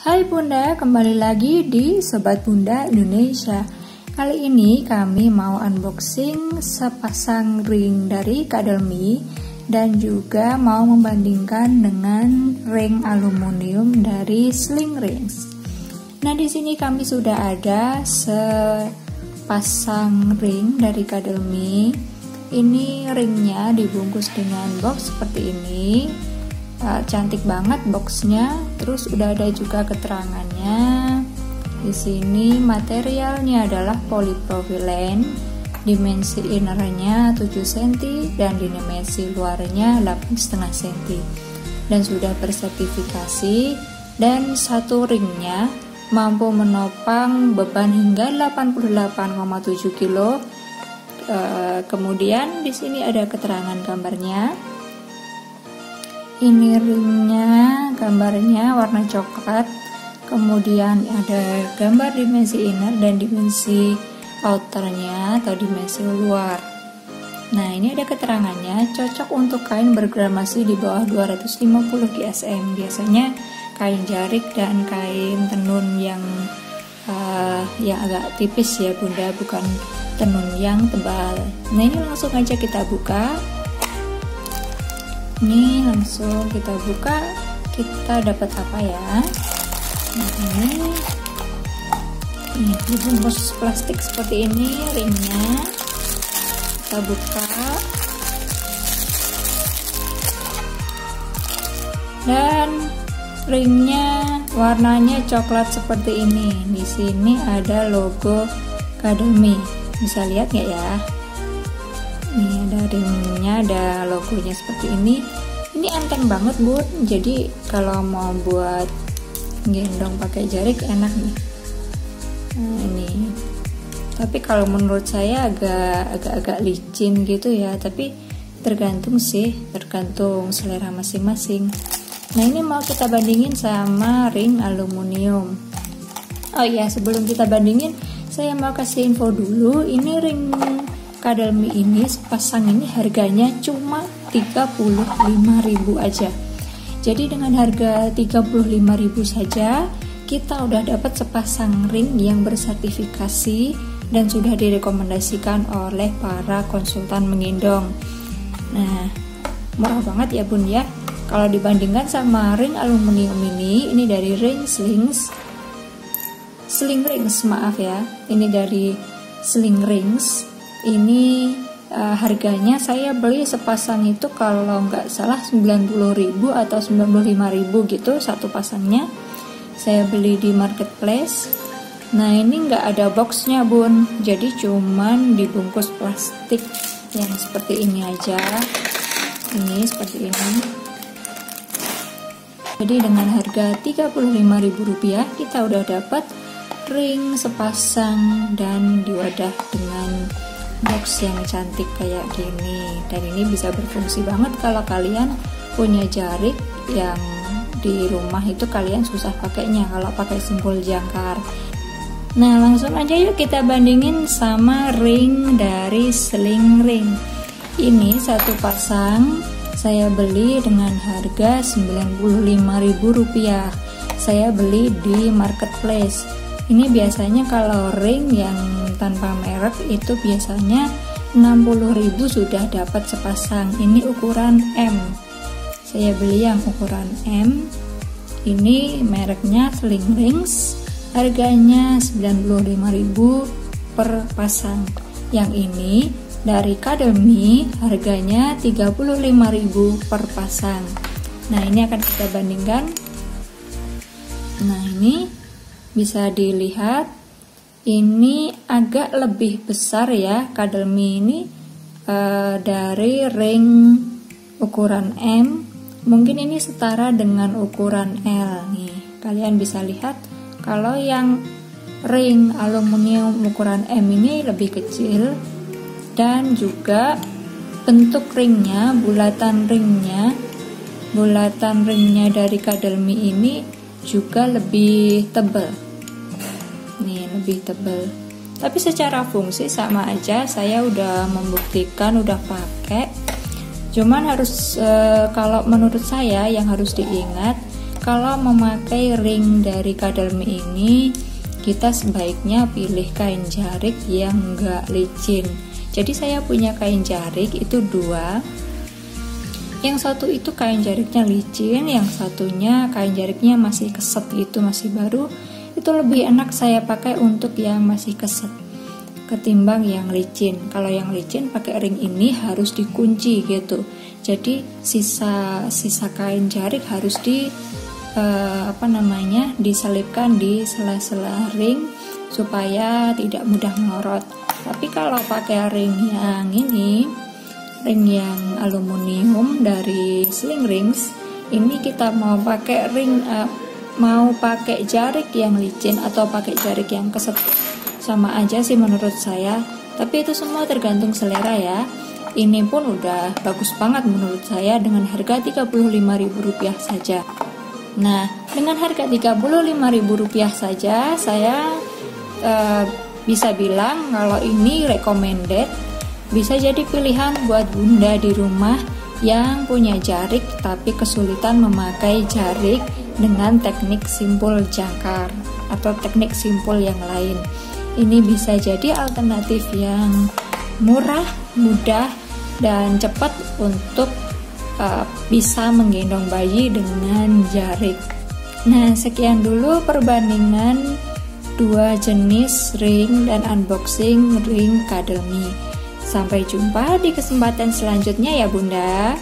Hai Bunda, kembali lagi di Sobat Bunda Indonesia. Kali ini kami mau unboxing sepasang ring dari Kadelmi dan juga mau membandingkan dengan ring aluminium dari Sling Rings. Nah, di sini kami sudah ada sepasang ring dari Kadelmi. Ini ringnya dibungkus dengan box seperti ini uh, cantik banget boxnya. Terus udah ada juga keterangannya. Di sini materialnya adalah polypropylen dimensi innernya 7 cm dan dimensi luarnya 8,5 cm dan sudah bersertifikasi. Dan satu ringnya mampu menopang beban hingga 88,7 kg uh, kemudian di sini ada keterangan gambarnya ini ringnya gambarnya warna coklat. Kemudian ada gambar dimensi inner dan dimensi outernya atau dimensi luar. Nah ini ada keterangannya cocok untuk kain bergramasi di bawah 250 GSM biasanya kain jarik dan kain tenun yang uh, yang agak tipis ya bunda bukan tenun yang tebal. Nah ini langsung aja kita buka ini langsung kita buka. Kita dapat apa ya? Nah ini. Ini dibungkus plastik seperti ini ringnya. Kita buka. Dan ringnya warnanya coklat seperti ini. Di sini ada logo Academy bisa lihat nggak ya nih ada ringnya ada logonya seperti ini. Ini enteng banget bun jadi kalau mau buat gendong pakai jarik enak nih. Nah ini. Tapi kalau menurut saya agak agak-agak licin gitu ya. Tapi tergantung sih tergantung selera masing-masing. Nah ini mau kita bandingin sama ring aluminium. Oh iya sebelum kita bandingin saya mau kasih info dulu. Ini ring Kadelmi ini sepasang ini harganya cuma 35.000 aja. Jadi dengan harga 35.000 saja kita udah dapat sepasang ring yang bersertifikasi dan sudah direkomendasikan oleh para konsultan menggendong. Nah, murah banget ya Bun ya. Kalau dibandingkan sama ring aluminium ini, ini dari ring slings sling rings maaf ya. Ini dari sling rings ini uh, harganya saya beli sepasang itu kalau nggak salah 90.000 atau 95.000 gitu satu pasangnya. Saya beli di marketplace. Nah ini nggak ada boxnya bun. Jadi cuman dibungkus plastik yang seperti ini aja. Ini seperti ini. Jadi dengan harga Rp35.000 kita udah dapat ring sepasang dan diwadah dengan box yang cantik kayak gini. Dan ini bisa berfungsi banget kalau kalian punya jarik yang di rumah itu kalian susah pakainya kalau pakai simpul jangkar. Nah langsung aja yuk kita bandingin sama ring dari sling ring. Ini satu pasang saya beli dengan harga Rp95.000 saya beli di marketplace. Ini biasanya kalau ring yang tanpa merek itu biasanya 60.000 sudah dapat sepasang. Ini ukuran M. Saya beli yang ukuran M. Ini mereknya Sling Rings. Harganya 95.000 per pasang. Yang ini dari Kademi harganya 35.000 per pasang. Nah ini akan kita bandingkan. Nah ini bisa dilihat ini agak lebih besar ya kadal mini uh, dari ring ukuran M. Mungkin ini setara dengan ukuran L nih. Kalian bisa lihat kalau yang ring aluminium ukuran M ini lebih kecil dan juga bentuk ringnya bulatan ringnya bulatan ringnya dari kadelmi ini juga lebih tebal lebih tebal. Tapi secara fungsi sama aja saya udah membuktikan udah pakai. Cuman harus e, kalau menurut saya yang harus diingat kalau memakai ring dari kadelmi ini kita sebaiknya pilih kain jarik yang enggak licin. Jadi saya punya kain jarik itu dua. Yang satu itu kain jariknya licin yang satunya kain jariknya masih keset gitu masih baru itu lebih enak saya pakai untuk yang masih keset ketimbang yang licin. Kalau yang licin pakai ring ini harus dikunci gitu. Jadi sisa sisa kain jarik harus di uh, apa namanya diselipkan di sela-sela ring supaya tidak mudah melorot tapi kalau pakai ring yang ini ring yang aluminium dari Sling Rings ini kita mau pakai ring uh, mau pakai jarik yang licin atau pakai jarik yang keset sama aja sih menurut saya. Tapi itu semua tergantung selera ya. Ini pun udah bagus banget menurut saya dengan harga Rp35.000 saja. Nah dengan harga Rp35.000 saja saya uh, bisa bilang kalau ini recommended. Bisa jadi pilihan buat bunda di rumah yang punya jarik tapi kesulitan memakai jarik dengan teknik simpul jangkar atau teknik simpul yang lain. Ini bisa jadi alternatif yang murah, mudah, dan cepat untuk uh, bisa menggendong bayi dengan jarik. Nah, sekian dulu perbandingan dua jenis ring dan unboxing ring Me. Sampai jumpa di kesempatan selanjutnya ya Bunda.